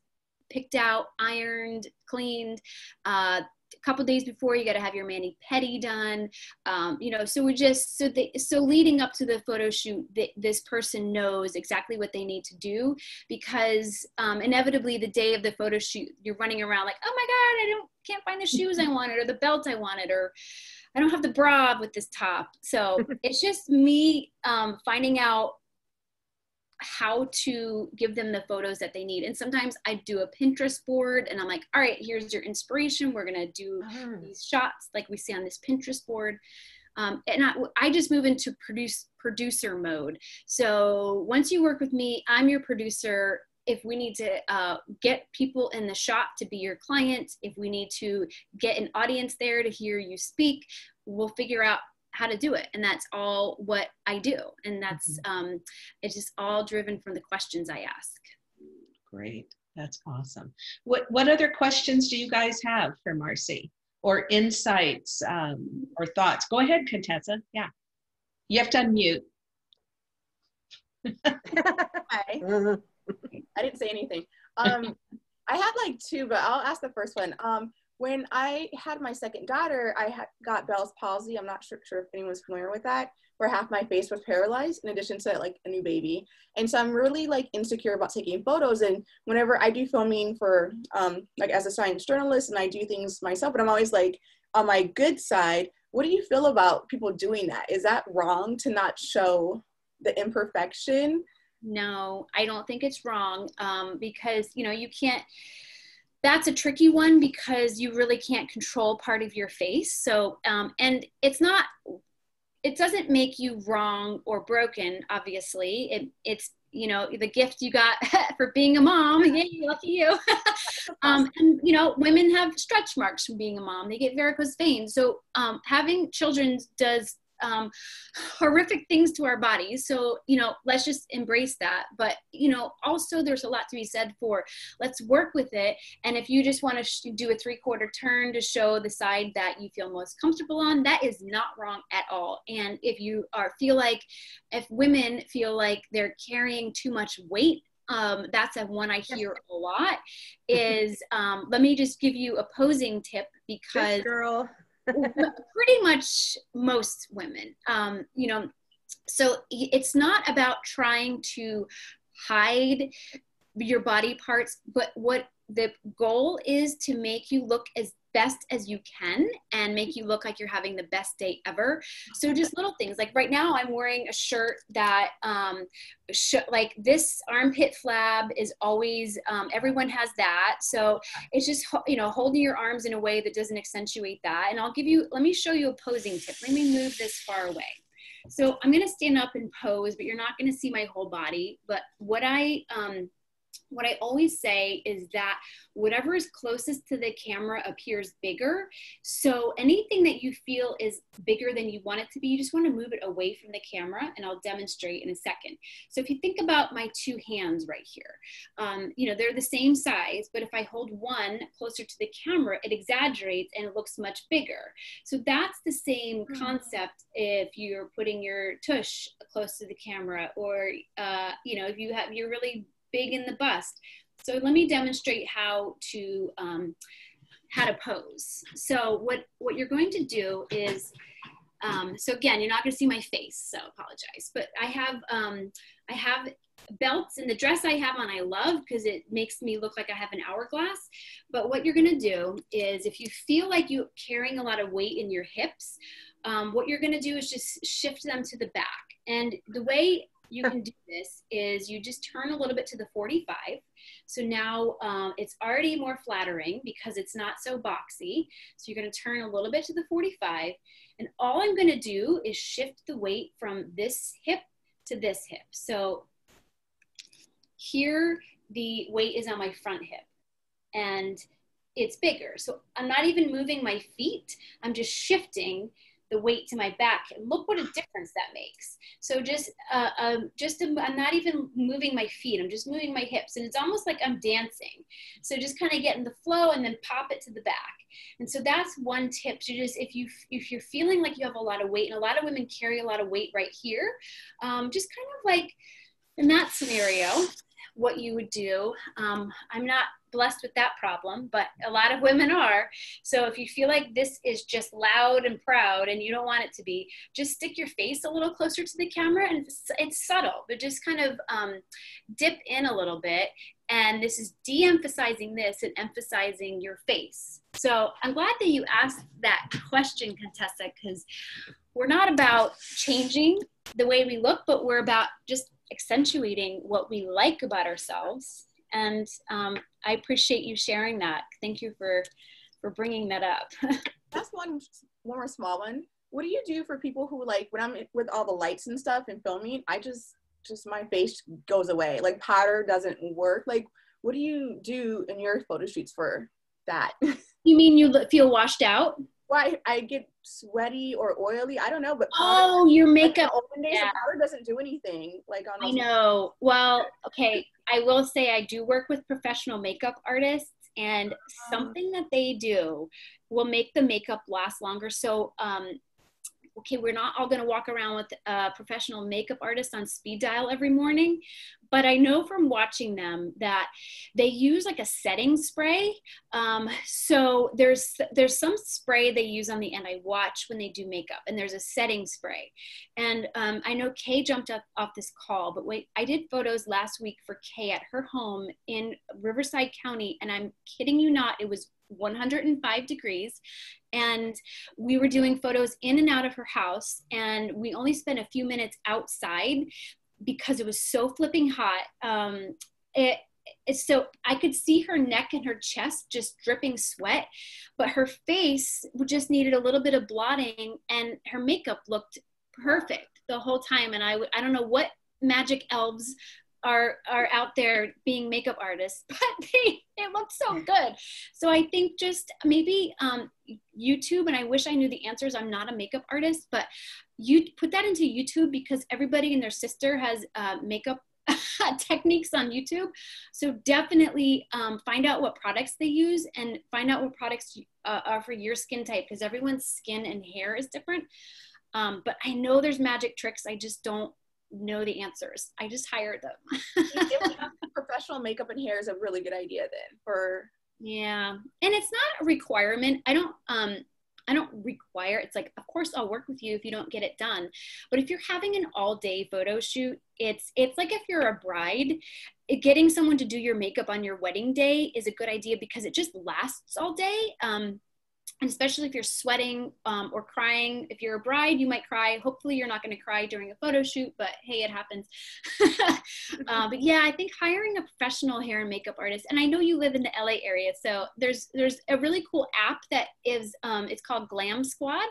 picked out, ironed, cleaned. Uh, couple days before you got to have your mani pedi done. Um, you know so we're just so they so leading up to the photo shoot th- this person knows exactly what they need to do because um, inevitably the day of the photo shoot you're running around like oh my god i don't can't find the shoes i wanted or the belt i wanted or i don't have the bra with this top. So it's just me um, finding out how to give them the photos that they need. And sometimes I do a Pinterest board and I'm like, all right, here's your inspiration. We're going to do oh. these shots like we see on this Pinterest board. Um, and I, I, just move into produce producer mode. So once you work with me, I'm your producer. If we need to uh, get people in the shop to be your client, if we need to get an audience there to hear you speak, we'll figure out how to do it. And that's all what i do. And that's mm-hmm. um, it's just all driven from the questions i ask. Great. That's awesome. What what other questions do you guys have for marcy? Or insights um, or thoughts? Go ahead contessa. Yeah. You have to unmute. Hi. I didn't say anything. Um, i have like two but i'll ask the first one. Um, when I had my second daughter, I got Bell's palsy. I'm not sure, sure if anyone's familiar with that, where half my face was paralyzed in addition to like a new baby. And so I'm really like insecure about taking photos. And whenever I do filming for um, like as a science journalist and I do things myself, but I'm always like on my good side, what do you feel about people doing that? Is that wrong to not show the imperfection? No, I don't think it's wrong um, because, you know, you can't, that's a tricky one because you really can't control part of your face. So, um, and it's not, it doesn't make you wrong or broken, obviously. It, it's, you know, the gift you got for being a mom. Yay, lucky you. um, and, you know, women have stretch marks from being a mom. They get varicose veins. So um, having children does um, horrific things to our bodies. So, you know, let's just embrace that. But, you know, also there's a lot to be said for let's work with it. And if you just want to sh- do a three quarter turn to show the side that you feel most comfortable on, that is not wrong at all. And if you are feel like, if women feel like they're carrying too much weight um, that's a one I hear a lot is um, let me just give you a posing tip because girl pretty much most women. Um, you know so it's not about trying to hide your body parts but what the goal is to make you look as best as you can and make you look like you're having the best day ever. So just little things like right now I'm wearing a shirt that um, sh- like this armpit flab is always um, everyone has that. So it's just you know holding your arms in a way that doesn't accentuate that. And I'll give you let me show you a posing tip. Let me move this far away. So I'm gonna stand up and pose, but you're not gonna see my whole body. But what I um, what I always say is that whatever is closest to the camera appears bigger. So anything that you feel is bigger than you want it to be, you just want to move it away from the camera and I'll demonstrate in a second. So if you think about my two hands right here, um, you know, they're the same size, but if I hold one closer to the camera, it exaggerates and it looks much bigger. So that's the same hmm. concept if you're putting your tush close to the camera or, uh, you know, if you have, you're really big in the bust. So let me demonstrate how to, um, how to pose. So what, what you're going to do is, um, so again, you're not gonna see my face, so apologize, but I have, um, I have belts and the dress I have on I love because it makes me look like I have an hourglass. But what you're gonna do is if you feel like you're carrying a lot of weight in your hips, um, what you're gonna do is just shift them to the back. And the way you can do this is you just turn a little bit to the 45. So now um, it's already more flattering because it's not so boxy. So you're gonna turn a little bit to the 45. And all I'm gonna do is shift the weight from this hip to this hip. So here the weight is on my front hip and it's bigger. So I'm not even moving my feet. I'm just shifting the weight to my back. Look what a difference that makes. So just, uh, um, just I'm not even moving my feet. I'm just moving my hips, and it's almost like I'm dancing. So just kind of get in the flow and then pop it to the back. And so that's one tip to just if you if you're feeling like you have a lot of weight, and a lot of women carry a lot of weight right here, um, just kind of like in that scenario, what you would do. Um, I'm not blessed with that problem, but a lot of women are. So if you feel like this is just loud and proud and you don't want it to be, just stick your face a little closer to the camera and it's, subtle, but just kind of um, dip in a little bit. And this is de emphasizing this and emphasizing your face. So I'm glad that you asked that question, Contessa, because we're not about changing the way we look, but we're about just accentuating what we like about ourselves. And um, I appreciate you sharing that. Thank you for for bringing that up. That's one one more small one. What do you do for people who like when I'm with all the lights and stuff and filming? I just just my face goes away. Like powder doesn't work. Like what do you do in your photo shoots for that? You mean you feel washed out? Well, I, get sweaty or oily. I don't know, but oh, your makeup. Like open days, yeah. powder doesn't do anything. Like on. I know. Well, okay. I will say I do work with professional makeup artists, and uh-huh. something that they do will make the makeup last longer. So, um, okay, we're not all going to walk around with a professional makeup artist on speed dial every morning, but I know from watching them that they use like a setting spray. Um, so there's there's some spray they use on the end. I watch when they do makeup, and there's a setting spray. And um, I know Kay jumped up off this call, but wait, I did photos last week for Kay at her home in Riverside County, and I'm kidding you not, it was 105 degrees and we were doing photos in and out of her house and we only spent a few minutes outside because it was so flipping hot. Um, it, it, so I could see her neck and her chest just dripping sweat, but her face just needed a little bit of blotting, and her makeup looked perfect the whole time. And I, I don't know what magic elves are are out there being makeup artists, but they it looked so good. So I think just maybe um, YouTube, and I wish I knew the answers. I'm not a makeup artist, but you put that into YouTube because everybody and their sister has uh, makeup techniques on YouTube. So definitely um, find out what products they use and find out what products uh, are for your skin type because everyone's skin and hair is different. Um, but I know there's magic tricks. I just don't know the answers. I just hired them. professional makeup and hair is a really good idea then for yeah. And it's not a requirement. I don't um I don't require it's like of course I'll work with you if you don't get it done. But if you're having an all day photo shoot, it's it's like if you're a bride, getting someone to do your makeup on your wedding day is a good idea because it just lasts all day. Um and especially if you're sweating um, or crying if you're a bride you might cry. Hopefully you're not going to cry during a photo shoot but hey it happens. Uh, but yeah i think hiring a professional hair and makeup artist and i know you live in the la area so there's there's a really cool app that is um, it's called glam squad.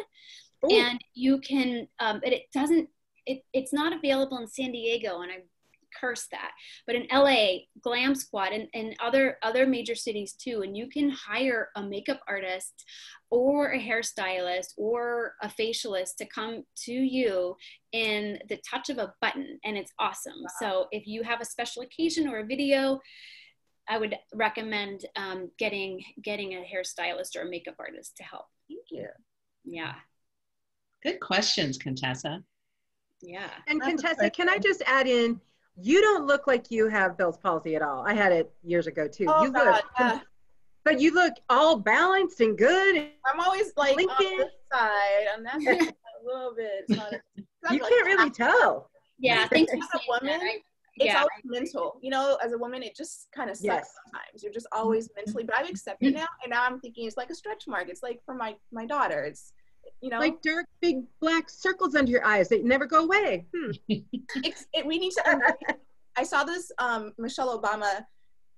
Ooh. and you can um, but it doesn't it, it's not available in san diego and i curse that. But in LA, Glam Squad and, and other other major cities too, and you can hire a makeup artist or a hairstylist or a facialist to come to you in the touch of a button, and it's awesome. Wow. So if you have a special occasion or a video, I would recommend um, getting getting a hairstylist or a makeup artist to help. Thank you. Yeah. Good questions, Contessa. Yeah. And Contessa, can I just add in? You don't look like you have Bell's palsy at all. I had it years ago too. Oh, you God, look, yeah. but you look all balanced and good. I'm always like Lincoln. on this side, and that's a little bit. Not you like, can't really tell. Yeah, thanks as a woman. That, it's yeah. always mental, you know. As a woman, it just kind of sucks yes. sometimes. You're just always mentally, but I've accepted now, and now I'm thinking it's like a stretch mark. It's like for my my daughter. It's you know? Like dark big black circles under your eyes that never go away. Hmm. it's, it, we need to i saw this um, michelle obama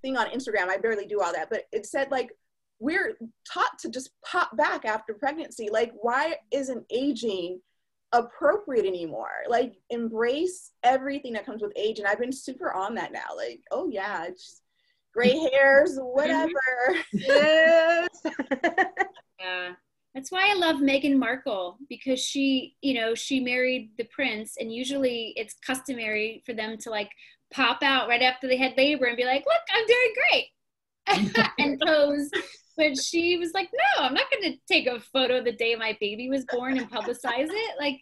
thing on instagram. I barely do all that but it said like we're taught to just pop back after pregnancy. Like why isn't aging appropriate anymore? Like embrace everything that comes with age and i've been super on that now. Like oh yeah it's gray hairs whatever. Yes. Yeah That's why I love Meghan Markle because she, you know, she married the prince, and usually it's customary for them to like pop out right after they had labor and be like, "Look, I'm doing great," and pose. But she was like, "No, I'm not going to take a photo the day my baby was born and publicize it." Like,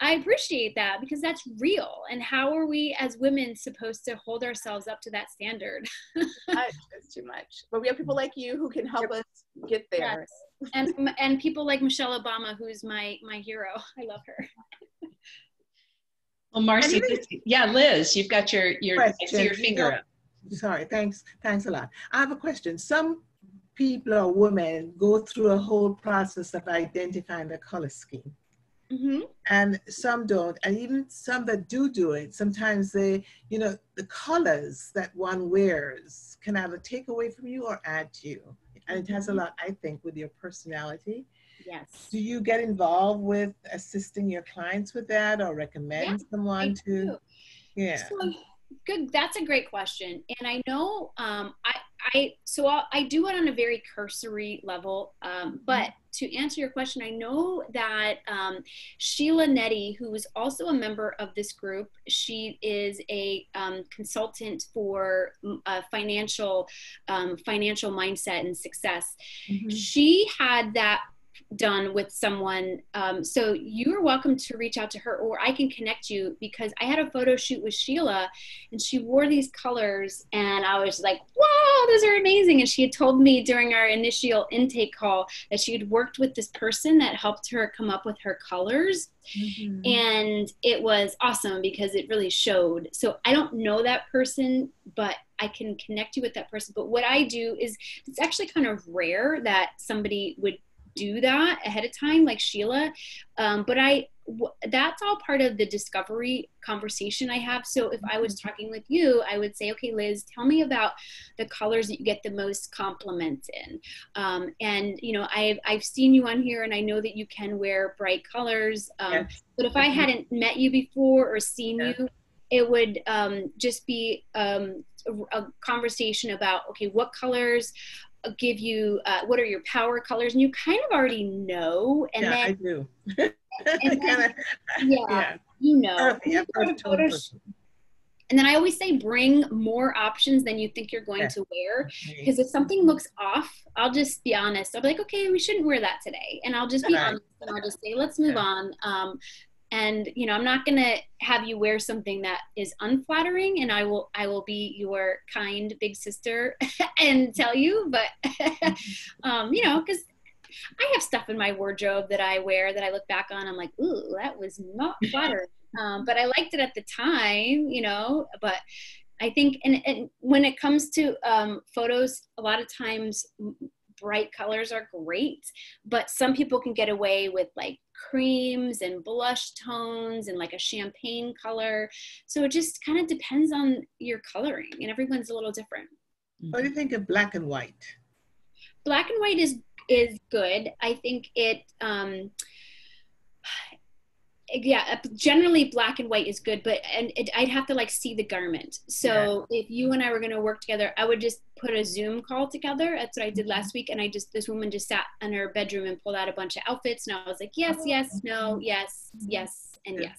I appreciate that because that's real. And how are we as women supposed to hold ourselves up to that standard? That's too much. But we have people like you who can help us get there. Yes and and people like Michelle Obama, who's my my hero. I love her. Well, Marcy, yeah, Liz, you've got your your I see your finger up. Sorry, thanks, thanks a lot. I have a question. Some people or women go through a whole process of identifying the color scheme. Mm-hmm. And some don't, and even some that do do it, sometimes they, you know, the colors that one wears can either take away from you or add to you and it has a mm-hmm. lot, I think, with your personality. Yes. Do you get involved with assisting your clients with that or recommend yeah, someone to? Yeah. So, good. That's a great question. And I know um, I, I, so I'll, i do it on a very cursory level. Um, but to answer your question, I know that um, Sheila Nettie, who is also a member of this group, she is a um, consultant for uh, financial um, financial mindset and success. Mm-hmm. She had that done with someone. Um, so you are welcome to reach out to her, or I can connect you because I had a photo shoot with Sheila, and she wore these colors, and I was like, "Wow, those are amazing!" And she had told me during our initial intake call that she had worked with this person that helped her come up with her colors. Mm-hmm. And it was awesome because it really showed. So I don't know that person, but I can connect you with that person. But what I do is it's actually kind of rare that somebody would do that ahead of time like sheila um, but i w- that's all part of the discovery conversation i have so if i was mm-hmm. talking with you i would say okay liz tell me about the colors that you get the most compliments in um, and you know i've i've seen you on here and i know that you can wear bright colors um, yes. but if i mm-hmm. hadn't met you before or seen you it would um, just be um, a, a, conversation about okay what colors give you uh, what are your power colors and you kind of already know and yeah, then I do. and then, yeah, yeah, you know and then I always say bring more options than you think you're going yeah. to wear because if something looks off I'll just be honest I'll be like okay we shouldn't wear that today and I'll just be right. honest and I'll just say let's move yeah. on um, and you know i'm not going to have you wear something that is unflattering and i will i will be your kind big sister and tell you but um, you know because i have stuff in my wardrobe that i wear that i look back on i'm like ooh that was not flattering. Um, but i liked it at the time you know but i think and, and when it comes to um, photos a lot of times bright colors are great but some people can get away with like creams and blush tones and like a champagne color. So it just kind of depends on your coloring and everyone's a little different. What do you think of black and white? Black and white is is good. I think it um yeah generally black and white is good but and it, i'd have to like see the garment. So yeah. if you and i were going to work together i would just put a zoom call together. That's what i did mm-hmm. last week and i just this woman just sat in her bedroom and pulled out a bunch of outfits and i was like yes yes no yes yes and yes.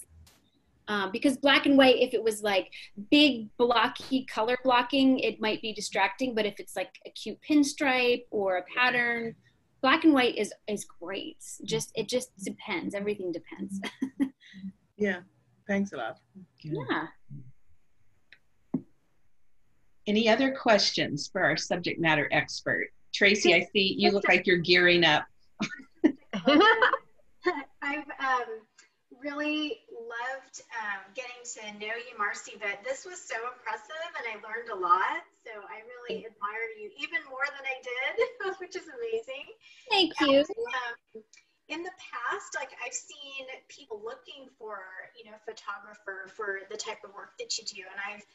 Um, because black and white if it was like big blocky color blocking it might be distracting but if it's like a cute pinstripe or a pattern black and white is is great. Just it just depends. Everything depends. Yeah. Thanks a lot. Yeah. Any other questions for our subject matter expert? Tracy i see you look like you're gearing up. I've um, really loved um, getting to know you, Marcy, but this was so impressive and I learned a lot. So I really admire you even more than I did, which is amazing. Thank you. um, in the past, like I've seen people looking for, you know, photographer for the type of work that you do. And I've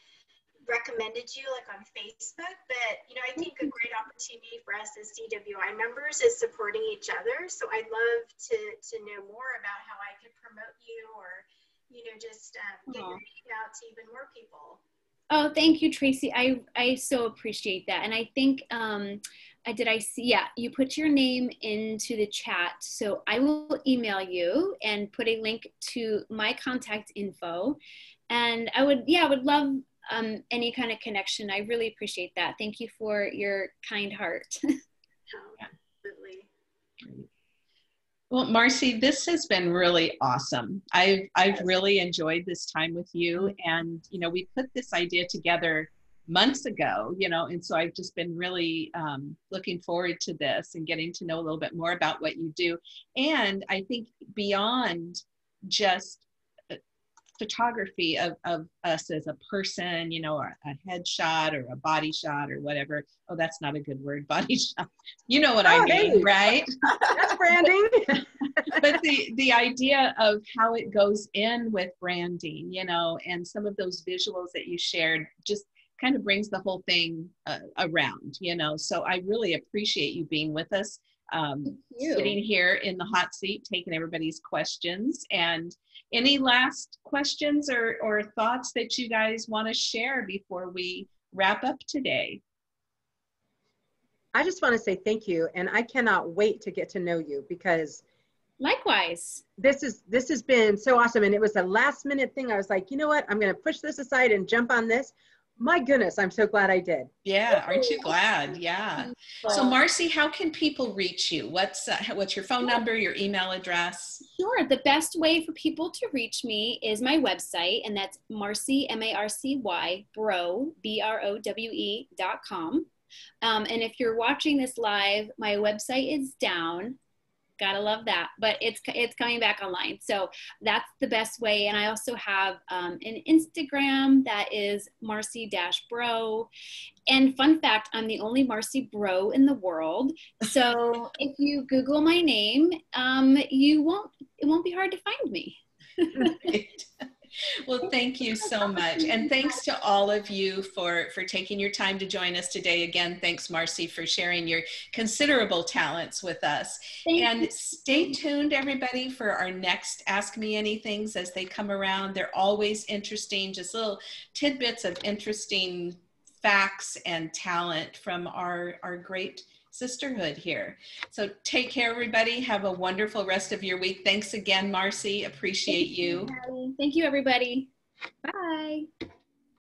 recommended you like on Facebook, but you know, I think a great opportunity for us as CWI members is supporting each other. So I'd love to to know more about how I could promote you or you know, just um, get your name out to even more people. Oh, thank you, Tracy. I, I so appreciate that. And I think um, I did I see yeah you put your name into the chat so I will email you and put a link to my contact info and I would yeah I would love um, any kind of connection I really appreciate that thank you for your kind heart Absolutely. Well, Marcy, this has been really awesome. I've I've really enjoyed this time with you, and you know we put this idea together months ago, you know, and so I've just been really um, looking forward to this and getting to know a little bit more about what you do. And I think beyond just photography of, of us as a person, you know, a, a headshot or a body shot or whatever. Oh, that's not a good word, body shot. You know what Oh, I mean, hey. right? That's branding. but the the idea of how it goes in with branding you know and some of those visuals that you shared just kind of brings the whole thing uh, around you know so i really appreciate you being with us um, sitting here in the hot seat taking everybody's questions. And any last questions or, or thoughts that you guys want to share before we wrap up today? I just want to say thank you, and I cannot wait to get to know you because likewise. this is this has been so awesome, and it was a last minute thing. I was like, you know what, I'm going to push this aside and jump on this. My goodness, I'm so glad I did. yeah aren't you glad yeah so marcy how can people reach you what's uh, what's your phone number your email address Sure. The best way for people to reach me is my website, and that's Marcy, M A R C Y, Browe, B R O W E dot com. Um, and if you're watching this live, my website is down. Gotta love that, but it's it's coming back online. So that's the best way. And I also have um, an Instagram that is Marcy Dash Browe. And fun fact, I'm the only Marcy Browe in the world. So if you Google my name, um, you won't it won't be hard to find me. Well, thank you so much. And thanks to all of you for, for taking your time to join us today. Again, thanks, Marcy, for sharing your considerable talents with us. Thank And stay tuned, everybody, for our next Ask Me Anythings as they come around. They're always interesting, just little tidbits of interesting facts and talent from our, our great sisterhood here. So take care, everybody. Have a wonderful rest of your week. Thanks again, Marcy. Appreciate you. Thank you, everybody. Bye.